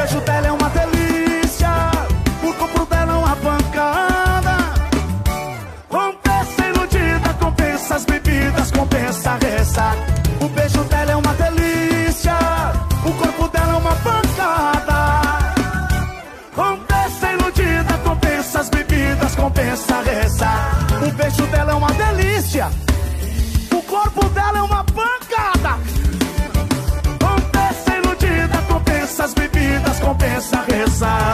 beijo dela é uma delícia O corpo dela é uma pancada. Compensa iludida, compensa as bebidas, compensa a ressaca O beijo dela é uma delícia O corpo dela é uma pancada. Compensa iludida, compensa as bebidas, compensa a ressaca O beijo dela é uma delícia O corpo dela é uma pancada. Compensa iludida, compensa as bebidas compensa rezar.